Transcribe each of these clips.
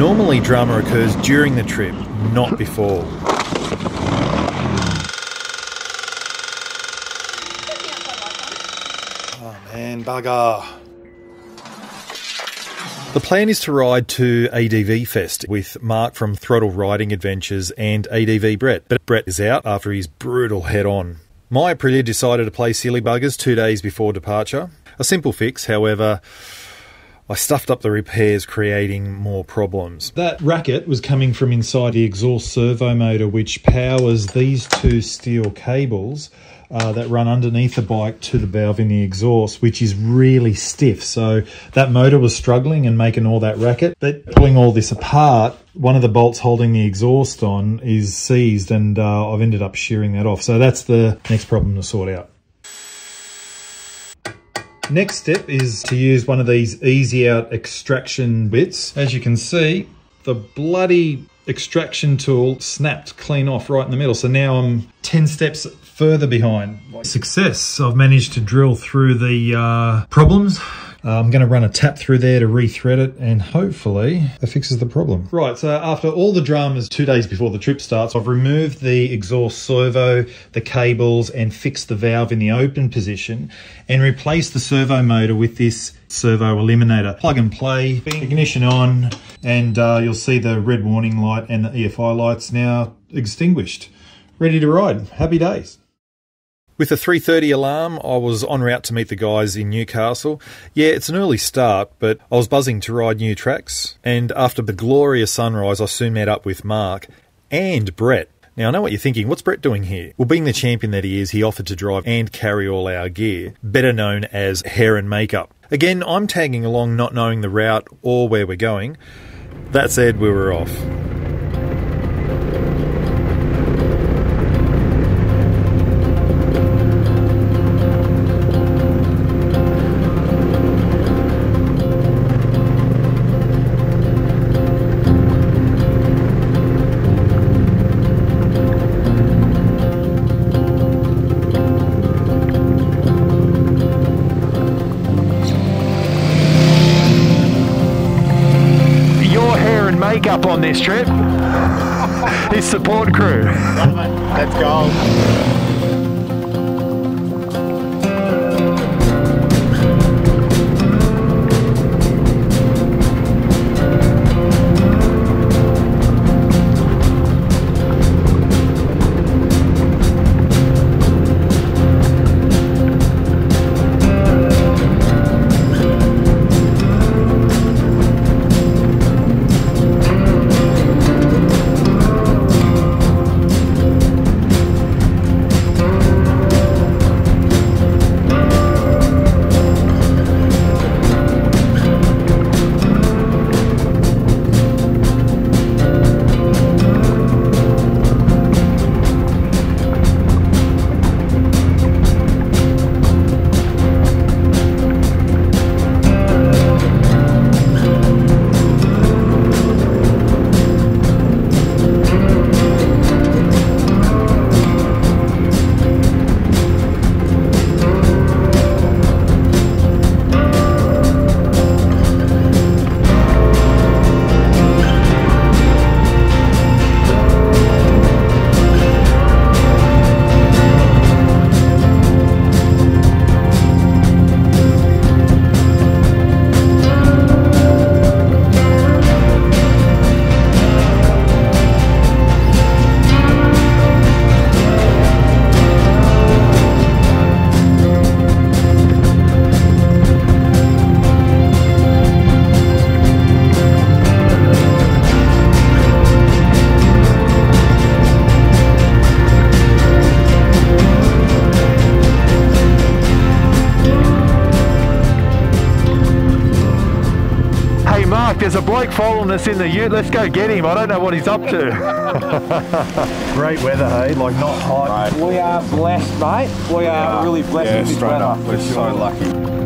Normally, drama occurs during the trip, not before. Oh man, bugger. The plan is to ride to ADV Fest with Mark from Throttle Riding Adventures and ADV Brett, but Brett is out after his brutal head on. My Aprilia decided to play silly buggers two days before departure. A simple fix, however, I stuffed up the repairs, creating more problems. That racket was coming from inside the exhaust servo motor, which powers these two steel cables uh, that run underneath the bike to the valve in the exhaust, which is really stiff. So that motor was struggling and making all that racket. But pulling all this apart, one of the bolts holding the exhaust on is seized and uh, I've ended up shearing that off. So that's the next problem to sort out. Next step is to use one of these easy out extraction bits. As you can see, the bloody extraction tool snapped clean off right in the middle. So now I'm 10 steps further behind. Success, I've managed to drill through the uh, problems. Uh, I'm going to run a tap through there to rethread it and hopefully that fixes the problem. Right, so after all the dramas two days before the trip starts, I've removed the exhaust servo, the cables and fixed the valve in the open position and replaced the servo motor with this servo eliminator. Plug and play, ignition on and uh, you'll see the red warning light and the EFI lights now extinguished. Ready to ride. Happy days. With a 3:30 alarm, I was en route to meet the guys in Newcastle. Yeah, it's an early start, but I was buzzing to ride new tracks. And after the glorious sunrise, I soon met up with Mark and Brett. Now, I know what you're thinking. What's Brett doing here? Well, being the champion that he is, he offered to drive and carry all our gear, better known as hair and makeup. Again, I'm tagging along not knowing the route or where we're going. That said, we were off. Makeup on this trip. His support crew. Let's go. Following us in the ute. Let's go get him. I don't know what he's up to. Great weather, hey? Like not hot. We are blessed, mate. We are yeah. really blessed yeah, with this weather. Up. We're so lucky.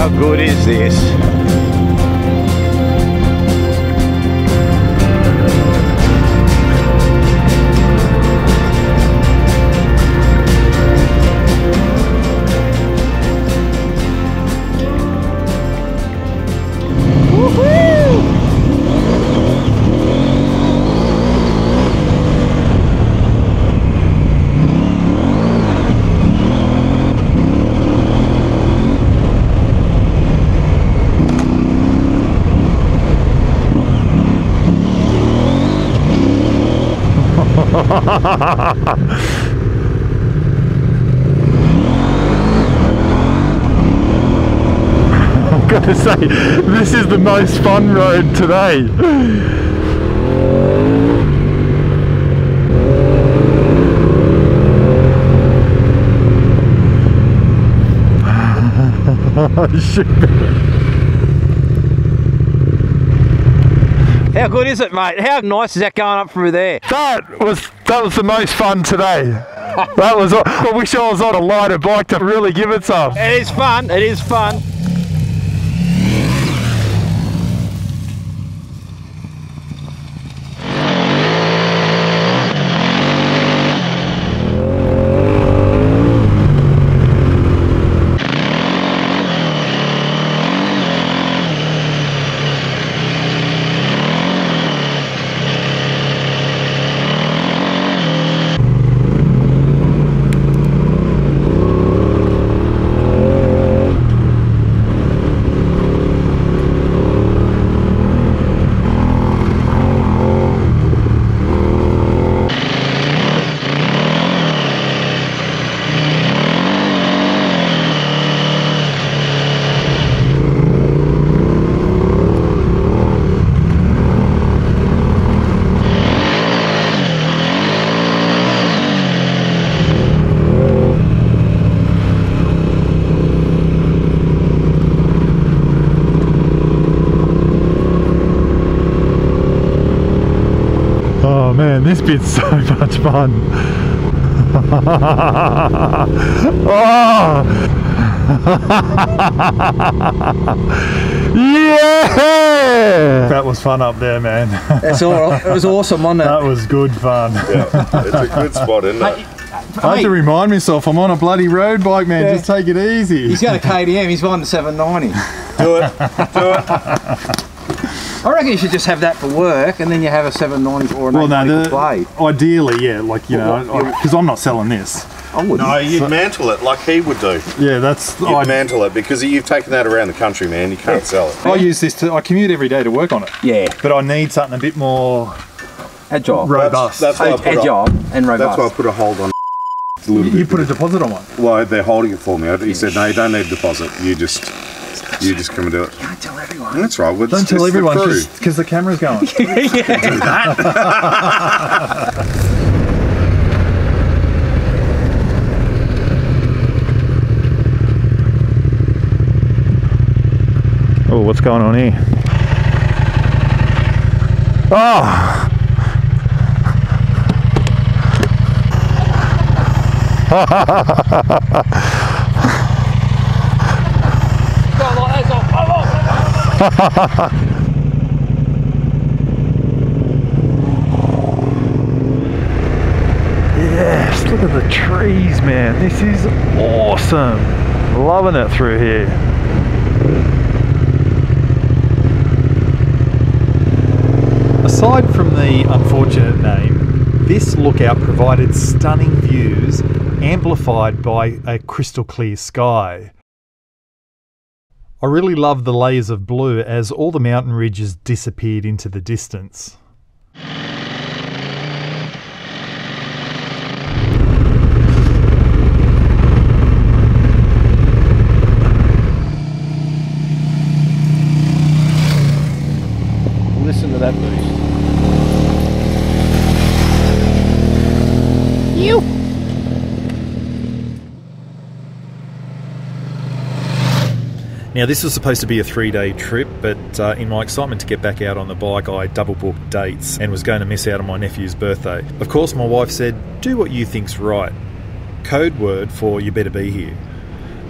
How good is this? I'm gonna say, this is the most fun road today. Oh, shit. How good is it, mate? How nice is that going up through there? That was that was the most fun today. That was. I wish I was on a lighter bike to really give it some. It is fun. It is fun. Oh man, this bit's so much fun. oh. yeah! That was fun up there, man. That's all. It was awesome, wasn't that was good fun. Yeah, it's a good spot, isn't it? I have to remind myself I'm on a bloody road bike, man. Yeah. Just take it easy. He's got a KTM. He's won the 790. Do it. Do it. I reckon you should just have that for work, and then you have a 790 or an well, no, 890 the, play. ideally, yeah, like you Well, know, because I'm not selling this. I wouldn't. No, you'd mantle it like he would do. Yeah, that's. You'd I, mantle it because you've taken that around the country, man. You can't sell it. I use this to. I commute every day to work on it, Yeah, but I need something a bit more agile. robust. That's, that's why I put agile and a, robust. that's why I put a hold on. It's a you bit. put a deposit on one. Well, they're holding it for me. He said, "No, you don't need a deposit. You just, you just come and do it." Don't tell everyone. That's right. Well, Don't it's tell everyone crew. because the camera's going. oh, what's going on here? Oh! Yes, look at the trees, man. This is awesome. Loving it through here. Aside from the unfortunate name, this lookout provided stunning views amplified by a crystal clear sky. I really love the layers of blue as all the mountain ridges disappeared into the distance. Listen to that boost. Now, this was supposed to be a three day trip, but uh, in my excitement to get back out on the bike, I double booked dates and was going to miss out on my nephew's birthday. Of course, my wife said, Do what you think's right. Code word for you better be here.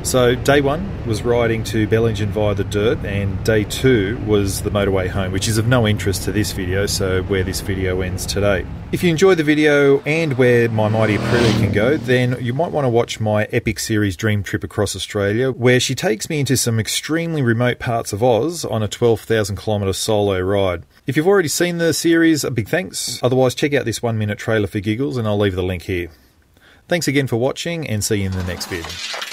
So, day one was riding to Bellingen via the dirt, and day two was the motorway home, which is of no interest to this video, so where this video ends today. If you enjoyed the video and where my mighty Aprilia can go, then you might want to watch my epic series Dream Trip Across Australia, where she takes me into some extremely remote parts of Oz on a 12,000 kilometre solo ride. If you've already seen the series, a big thanks. Otherwise, check out this one minute trailer for giggles, and I'll leave the link here. Thanks again for watching, and see you in the next video.